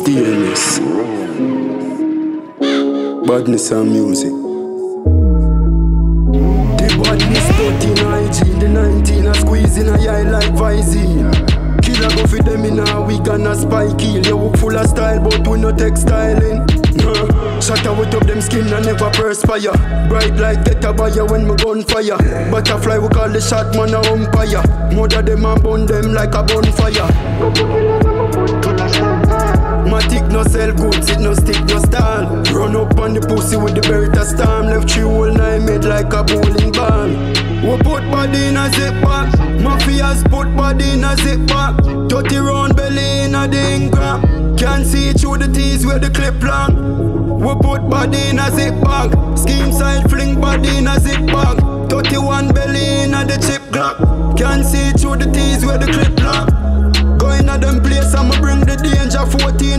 Staynless. Badness and music. The badness 13 IG, the 19 a squeezing a eye like Visine. Killer go for them in a week and a kill. You work full of style, but we no textiling. Nah. Shut out up them skin and never perspire. Bright light get a buyer when my gun fire. Butterfly we call the shot man a umpire. Mother them and burn them like a bonfire. Matic no sell goods, it no stick, no style. Run up on the pussy with the Beretta storm. Left three whole nine made like a bowling ball. We put body in a zip back. Mafias put body in a zip back. Dirty round belly in a dingram. Can't see through the teeth where the clip long. We put body in a zip bag. Skeemsyde fling body in a zip bag. 31 belly in a the chip clock. Can't see through the teeth where the clip long. Going at them place, I'ma bring the danger. 14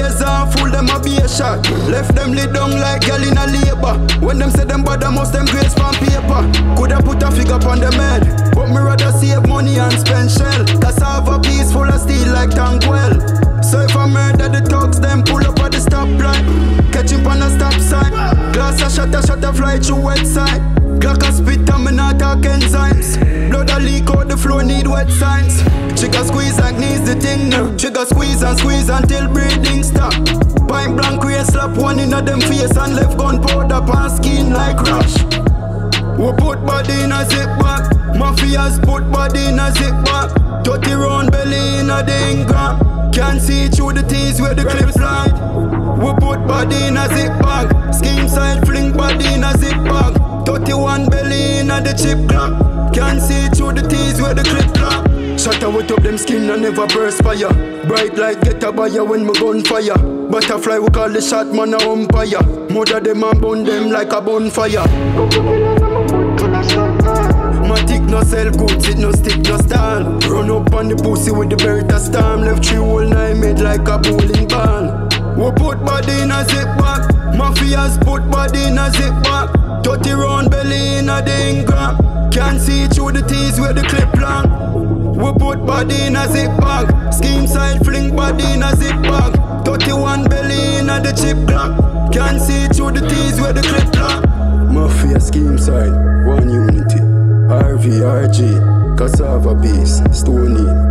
with laser, fool them a be a shot. Left them lay down like gal in a labor. When them say them bad, most them grace from paper. Coulda put a figure on them head, but me rather save money and spend shell. That's half a piece full of steel like Tankwell. So if I murder the thugs, them pull up at the stoplight. Catch him on a stop sign. Glass a shot, a shot a fly through wet side. Glock a floor, need wet signs. Trigger squeeze and knees the thing now. Trigger squeeze and squeeze until breathing stop. Pine blank we slap one in a them face and left gun powder pan skin like rush. We put body in a zip bag. Mafias put body in a zip bag. Dirty round belly in a dingram. Can't see through the teeth where the clips light. We put body in a zip bag. Skeemsyde fling body in a zip bag. 31 belly in a the chip clock. Out up them skin and never burst fire. Bright light get a buyer when my gun fire. Butterfly we call the shot man a umpire. Mother them and burn them like a bonfire. Matic no sell goods, it no stick, no style. Run up on the pussy with the Beretta storm. Left three whole nine made like a bowling ball. We put body in a zip bag. Mafias put body in a zip bag. Dirty round belly in a dingram. Can't see through the teeth where the clip long. We put body in a zip bag. Skeemsyde fling body in a zip bag. 31 belly in a the chip clock. Can't see through the teeth where the clip long. Mafia Skeemsyde, one unity. RV, RG, cassava base, stony.